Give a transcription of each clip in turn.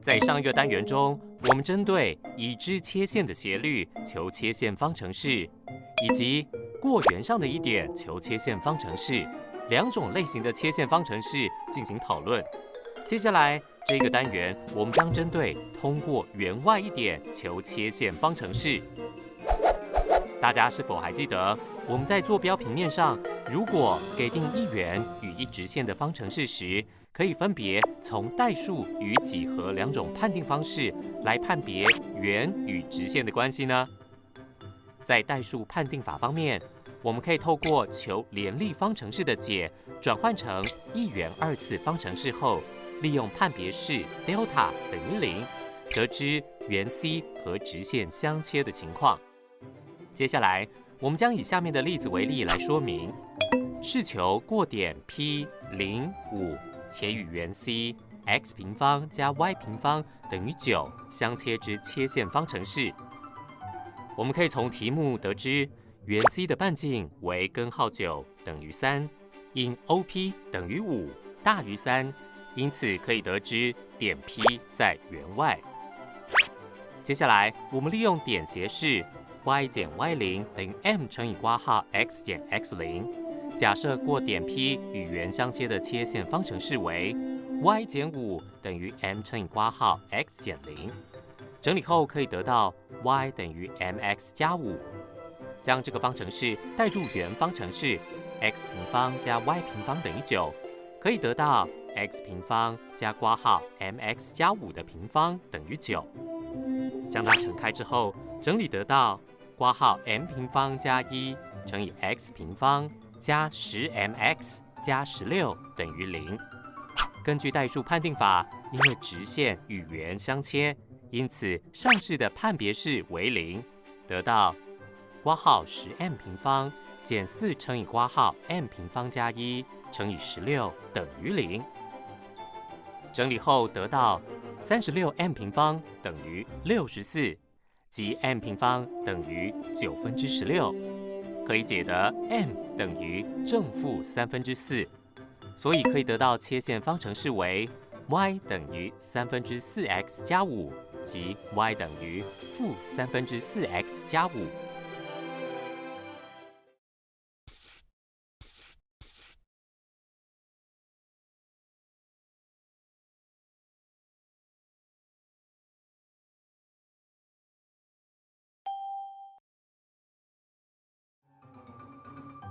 在上一个单元中，我们针对已知切线的斜率求切线方程式，以及过圆上的一点求切线方程式两种类型的切线方程式进行讨论。接下来这个单元，我们将针对通过圆外一点求切线方程式。大家是否还记得我们在坐标平面上，如果给定一元与一直线的方程式时，可以分别从代数与几何两种判定方式来判别圆与直线的关系呢？在代数判定法方面，我们可以透过求联立方程式的解转换成一元二次方程式后，利用判别式 delta 等于零，得知圆 C 和直线相切的情况。接下来，我们将以下面的例子为例来说明：是求过点 P 零五且与圆 C x 平方加 y 平方等于九相切之切线方程式。我们可以从题目得知，圆 C 的半径为根号九等于三，因 OP 等于五大于三，因此可以得知点 P 在圆外。接下来，我们利用点斜式。Y 减 y 零等于 m 乘以括号 x 减 x 零。假设过点 P 与圆相切的切线方程式为 y 减五等于 m 乘以括号 x 减零。整理后可以得到 y 等于 mx 加五。将这个方程式代入圆方程式，x 平方加 y 平方等于九，可以得到 x 平方加括号 mx 加五的平方等于九。将它乘开之后，整理得到。括号 m 平方加一乘以 x 平方加十 mx 加十六等于零。根据代数判定法，因为直线与圆相切，因此上式的判别式为零，得到括号十 m 平方减四乘以括号 m 平方加一乘以十六等于零。整理后得到三十六 m 平方等于六十四。即 m 平方等于九分之十六，可以解得 m 等于正负三分之四，所以可以得到切线方程式为 y 等于三分之四 x 加五，即 y 等于负三分之四 x 加五。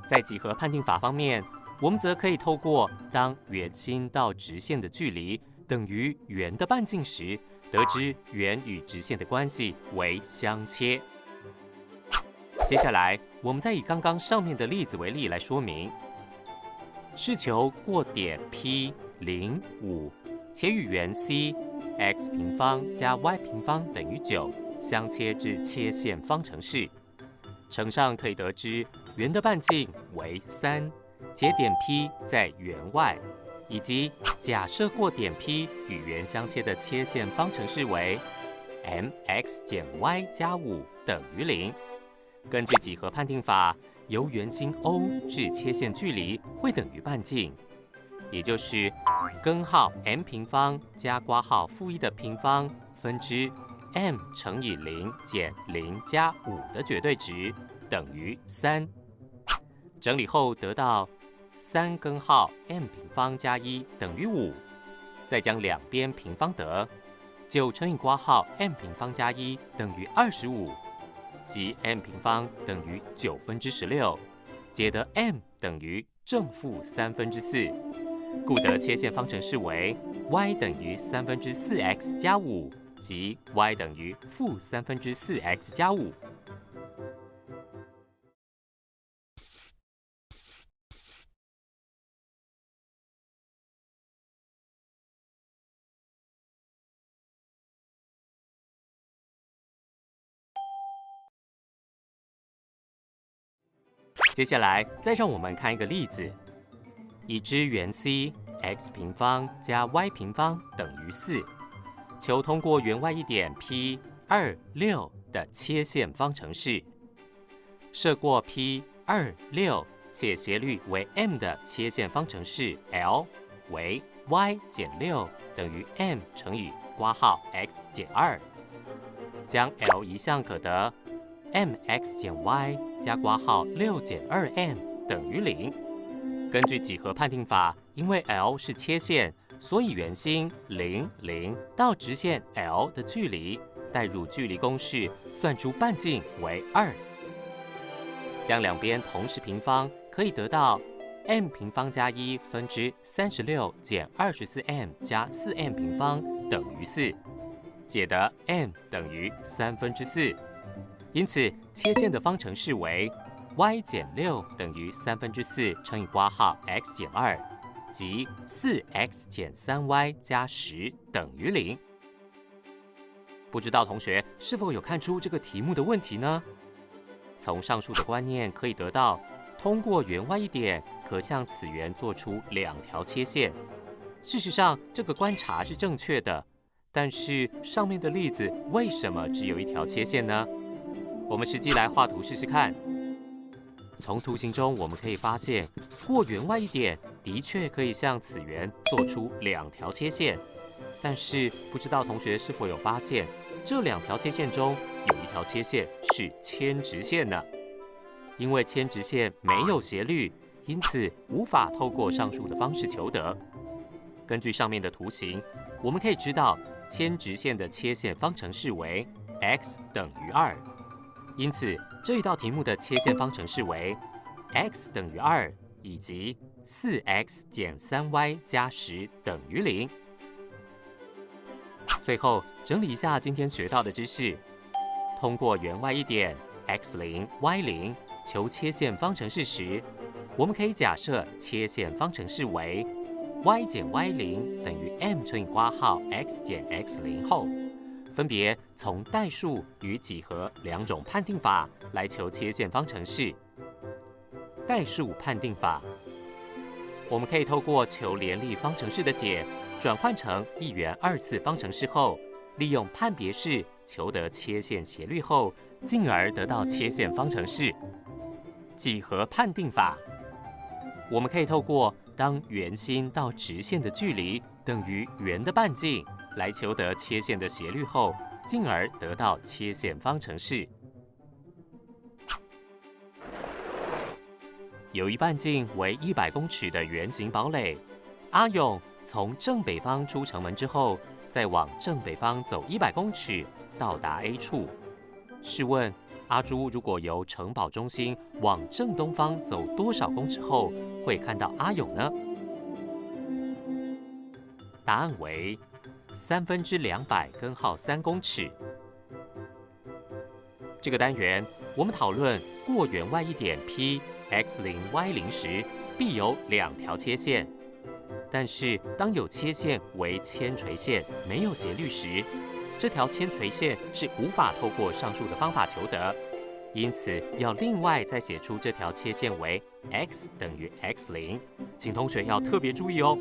在几何判定法方面，我们则可以透过当圆心到直线的距离等于圆的半径时，得知圆与直线的关系为相切。接下来，我们再以刚刚上面的例子为例来说明：是求过点 P 零五，且与圆 C x 平方加 y 平方等于九相切之切线方程式。乘上可以得知。圆的半径为三，节点 P 在圆外，以及假设过点 P 与圆相切的切线方程式为 mx 减 y 加五等于零。根据几何判定法，由圆心 O 至切线距离会等于半径，也就是根号 m 平方加括号负一的平方分之 m 乘以零减零加五的绝对值等于三。整理后得到三根号 m 平方加一等于五，再将两边平方得九乘以括号 m 平方加一等于二十五，即 m 平方等于九分之十六，解得 m 等于正负三分之四，故得切线方程式为 y 等于三分之四 x 加五，即 y 等于负三分之四 x 加五。接下来，再让我们看一个例子：已知圆 C x 平方加 y 平方等于四，求通过圆外一点 P 二六的切线方程式。设过 P 二六，且斜率为 m 的切线方程式 L 为 y 减六等于 m 乘以括号 x 减二，将 L 移项可得 mx 减 y 加括号六减二 m 等于零。根据几何判定法，因为 L 是切线，所以圆心零零到直线 L 的距离，代入距离公式，算出半径为二。将两边同时平方，可以得到 m 平方加一分之三十六减二十四 m 加四 m 平方等于四，解得 m 等于三分之四。因此，切线的方程式为 y 减六等于三分之四乘以括号 x 减二，即四 x 减三 y 加十等于零。不知道同学是否有看出这个题目的问题呢？从上述的观念可以得到，通过圆外一点，可向此圆做出两条切线。事实上，这个观察是正确的。但是上面的例子为什么只有一条切线呢？我们实际来画图试试看。从图形中我们可以发现，过圆外一点的确可以向此圆做出两条切线。但是不知道同学是否有发现，这两条切线中。有一条切线是铅直线呢，因为铅直线没有斜率，因此无法透过上述的方式求得。根据上面的图形，我们可以知道铅直线的切线方程式为 x 等于二，因此这一道题目的切线方程式为 x 等于二以及四 x 减三 y 加十等于零。最后整理一下今天学到的知识。通过圆外一点 x 零 y 零求切线方程式时，我们可以假设切线方程式为 y 减 y 零等于 m 乘以括号 x 减 x 零后，分别从代数与几何两种判定法来求切线方程式。代数判定法，我们可以透过求联立方程式的解，转换成一元二次方程式后。利用判别式求得切线斜率后，进而得到切线方程式。几何判定法，我们可以透过当圆心到直线的距离等于圆的半径，来求得切线的斜率后，进而得到切线方程式。有一半径为一百公尺的圆形堡垒，阿勇从正北方出城门之后。再往正北方走一百公尺，到达 A 处。试问阿朱，如果由城堡中心往正东方走多少公尺后会看到阿勇呢？答案为三分之两百根号三公尺。这个单元我们讨论过圆外一点 P x 零 y 零时，必有两条切线。但是，当有切线为铅垂线，没有斜率时，这条铅垂线是无法透过上述的方法求得。因此，要另外再写出这条切线为 x 等于 x 零，请同学要特别注意哦。